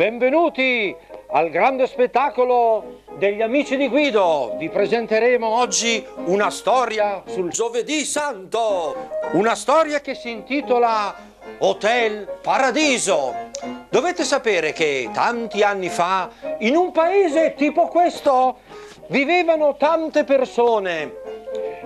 Benvenuti al grande spettacolo degli amici di Guido. Vi presenteremo oggi una storia sul giovedì santo. Una storia che si intitola Hotel Paradiso. Dovete sapere che tanti anni fa, in un paese tipo questo, vivevano tante persone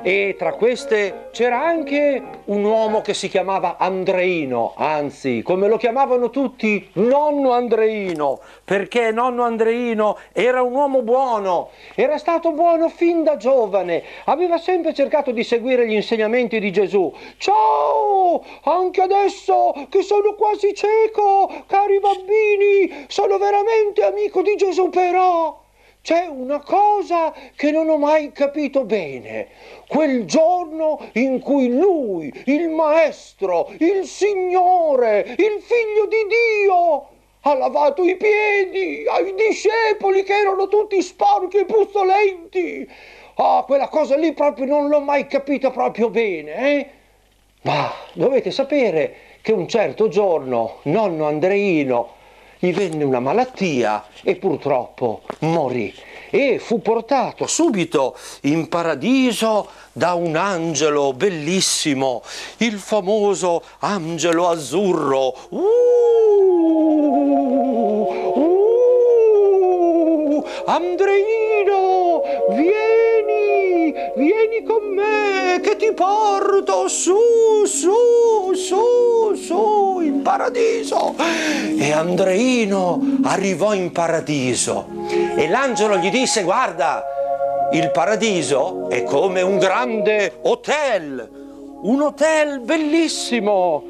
e tra queste c'era anche un uomo che si chiamava Andreino, anzi, come lo chiamavano tutti, nonno Andreino, perché nonno Andreino era un uomo buono, era stato buono fin da giovane, aveva sempre cercato di seguire gli insegnamenti di Gesù. Ciao, anche adesso che sono quasi cieco, cari bambini, sono veramente amico di Gesù però c'è una cosa che non ho mai capito bene. Quel giorno in cui lui, il maestro, il Signore, il figlio di Dio, ha lavato i piedi ai discepoli che erano tutti sporchi e puzzolenti. Ah, quella cosa lì proprio non l'ho mai capita proprio bene, eh? Ma dovete sapere che un certo giorno nonno Andreino gli venne una malattia e purtroppo morì e fu portato subito in paradiso da un angelo bellissimo, il famoso angelo azzurro. Uh, uh, Andreino, porto su, su, su, su in paradiso. E Andreino arrivò in paradiso e l'angelo gli disse guarda, il paradiso è come un grande hotel, un hotel bellissimo,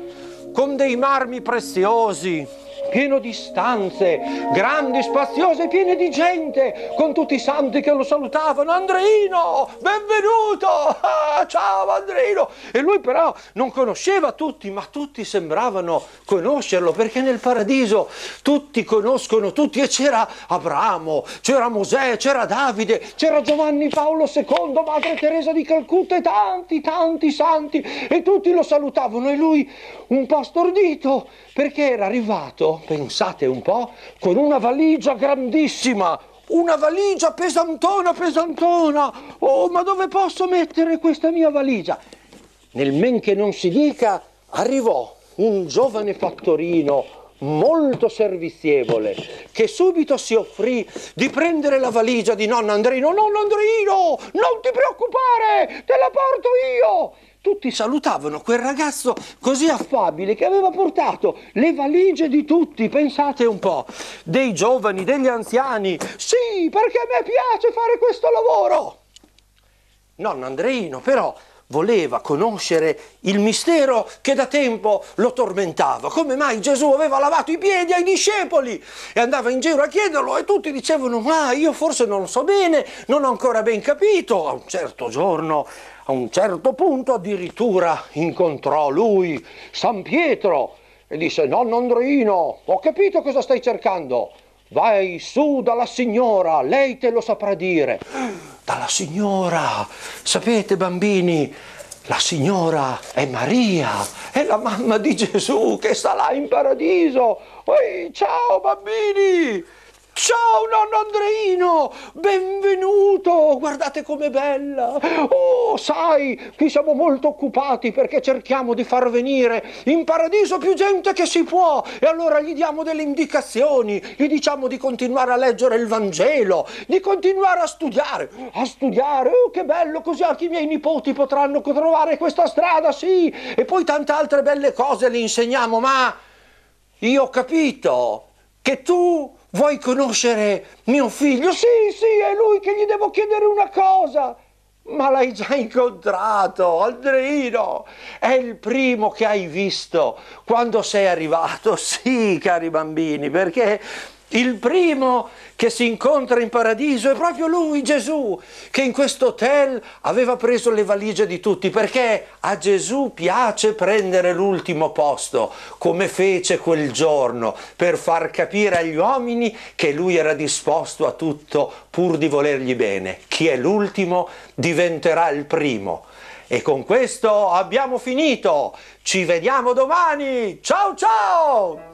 con dei marmi preziosi, pieno di stanze, grandi, spaziose, piene di gente, con tutti i santi che lo salutavano. Andreino, benvenuto! Ah, ciao Andreino! E lui però non conosceva tutti, ma tutti sembravano conoscerlo, perché nel paradiso tutti conoscono tutti e c'era Abramo, c'era Mosè, c'era Davide, c'era Giovanni Paolo II, Madre Teresa di Calcutta e tanti, tanti santi e tutti lo salutavano e lui un po' stordito perché era arrivato, pensate un po', con una valigia grandissima, una valigia pesantona, pesantona. Oh, ma dove posso mettere questa mia valigia? Nel men che non si dica, arrivò un giovane fattorino molto servizievole che subito si offrì di prendere la valigia di nonno Andreino. Nonno Andreino, non ti preoccupare, te la porto io tutti salutavano quel ragazzo così affabile che aveva portato le valigie di tutti, pensate un po', dei giovani, degli anziani. Sì, perché a me piace fare questo lavoro. Nonno Andreino però voleva conoscere il mistero che da tempo lo tormentava. Come mai Gesù aveva lavato i piedi ai discepoli e andava in giro a chiederlo e tutti dicevano ma io forse non lo so bene, non ho ancora ben capito. A un certo giorno a un certo punto addirittura incontrò lui San Pietro e disse nonno Andreino, ho capito cosa stai cercando. Vai su dalla signora, lei te lo saprà dire. Dalla signora, sapete bambini, la signora è Maria, è la mamma di Gesù che sta là in paradiso. Ehi, ciao bambini! Ciao nonno Andreino, benvenuto, guardate com'è bella. Oh, sai, qui siamo molto occupati perché cerchiamo di far venire in paradiso più gente che si può. E allora gli diamo delle indicazioni, gli diciamo di continuare a leggere il Vangelo, di continuare a studiare, a studiare, oh che bello, così anche i miei nipoti potranno trovare questa strada, sì, e poi tante altre belle cose le insegniamo, ma io ho capito che tu Vuoi conoscere mio figlio? Sì, sì, è lui che gli devo chiedere una cosa. Ma l'hai già incontrato, Andreino. È il primo che hai visto quando sei arrivato. Sì, cari bambini, perché Il primo che si incontra in paradiso è proprio lui, Gesù, che in questo hotel aveva preso le valigie di tutti, perché a Gesù piace prendere l'ultimo posto, come fece quel giorno, per far capire agli uomini che lui era disposto a tutto pur di volergli bene. Chi è l'ultimo diventerà il primo. E con questo abbiamo finito. Ci vediamo domani. Ciao ciao!